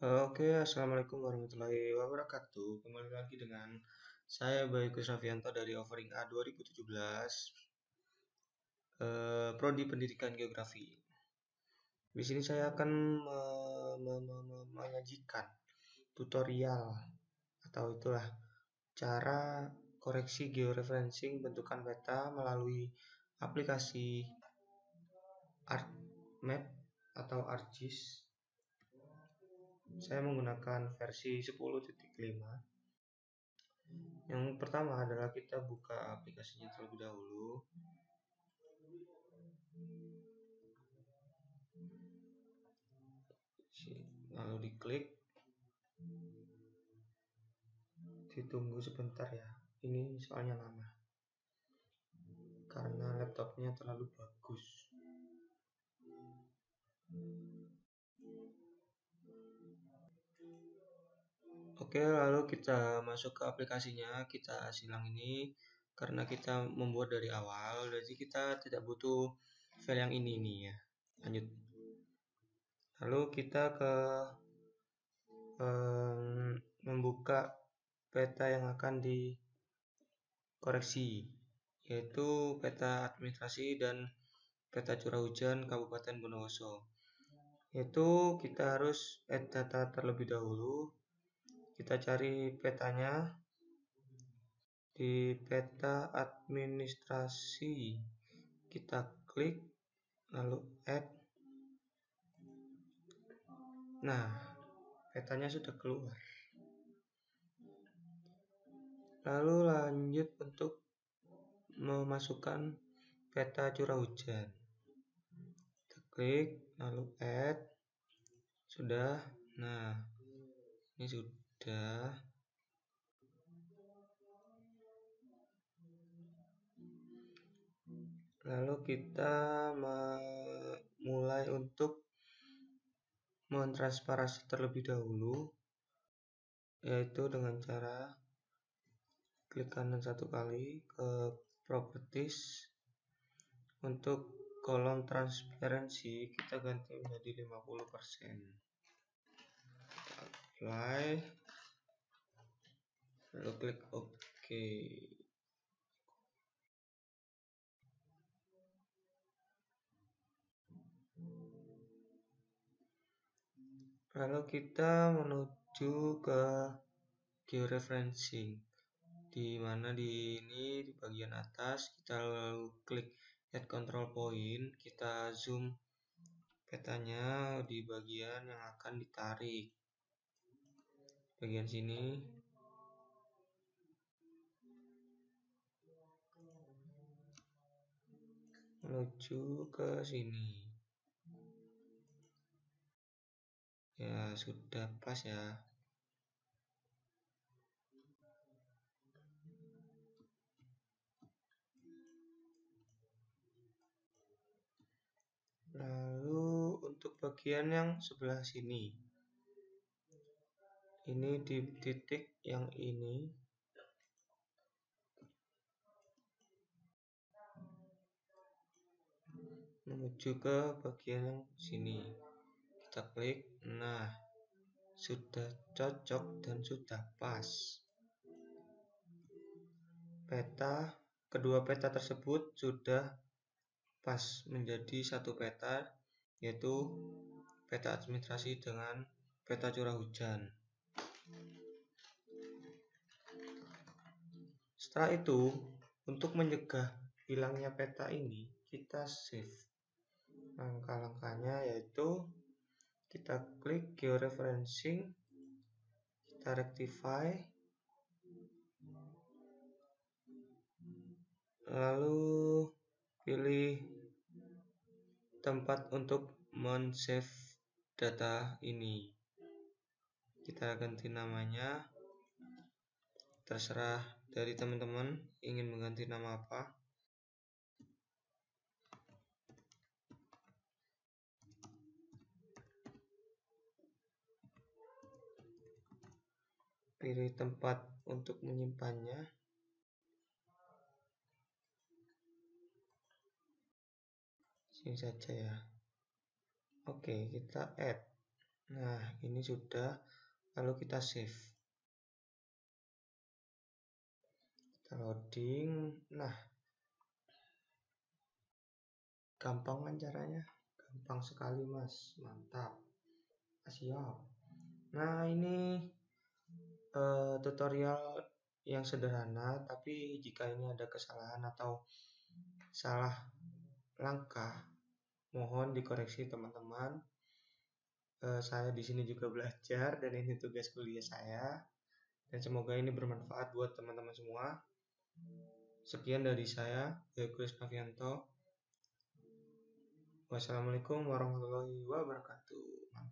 Oke, Assalamualaikum warahmatullahi wabarakatuh. Kembali lagi dengan saya Bayu Kusnavianto dari Offering A 2017, eh, Prodi Pendidikan Geografi. Di sini saya akan menyajikan tutorial atau itulah cara koreksi georeferencing bentukan peta melalui aplikasi ArcMap atau ArcGIS saya menggunakan versi 10.5 yang pertama adalah kita buka aplikasinya terlebih dahulu. Lalu diklik. Ditunggu sebentar ya. Ini soalnya lama. Karena laptopnya terlalu bagus Oke, lalu kita masuk ke aplikasinya, kita silang ini karena kita membuat dari awal, jadi kita tidak butuh file yang ini nih ya. Lanjut. Lalu kita ke um, membuka peta yang akan dikoreksi, yaitu peta administrasi dan peta curah hujan Kabupaten Bondowoso. Yaitu kita harus add data terlebih dahulu kita cari petanya di peta administrasi. Kita klik lalu add. Nah petanya sudah keluar. Lalu lanjut untuk memasukkan peta curah hujan. Kita klik lalu add. Sudah. Nah ini sudah sudah lalu kita mulai untuk mentransparasi terlebih dahulu yaitu dengan cara klik kanan satu kali ke properties. Untuk kolom transparansi kita ganti menjadi 50% apply lalu klik OK. Lalu kita menuju ke georeferencing di mana di ini di bagian atas kita lalu klik add control point kita zoom petanya di bagian yang akan ditarik. Bagian sini menuju ke sini. Ya sudah pas ya. Lalu untuk bagian yang sebelah sini. Ini di titik yang ini menuju ke bagian sini. Kita klik nah sudah cocok dan sudah pas. Peta kedua peta tersebut sudah pas menjadi satu peta yaitu peta administrasi dengan peta curah hujan. Setelah itu untuk mencegah hilangnya peta ini kita save langkah-langkahnya yaitu kita klik georeferencing kita rectify lalu pilih tempat untuk men-save data ini. Kita ganti namanya. Terserah dari teman-teman ingin mengganti nama apa pilih tempat untuk menyimpannya sini saja ya oke kita add Nah, ini sudah. Lalu kita save. Kita loading. Nah, gampang kan caranya? Gampang sekali, Mas. Mantap. Siap. Nah, ini uh, tutorial yang sederhana, tapi jika ini ada kesalahan atau salah langkah, mohon dikoreksi teman-teman. Uh, saya di sini juga belajar dan ini tugas kuliah saya. Dan semoga ini bermanfaat buat teman-teman semua. Sekian dari saya, Chris Navianto. Wassalamualaikum warahmatullahi wabarakatuh.